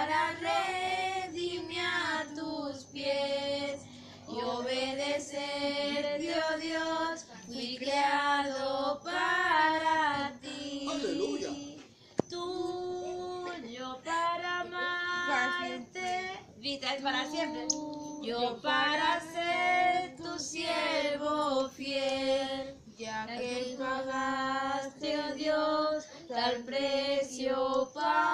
para redimir a tus pies y obedecerte, oh Dios, fui creado para ti. Aleluya. Tuyo para amarte. Vida es para siempre. Yo para ser tu siervo fiel, ya que pagaste, oh Dios, tal precio para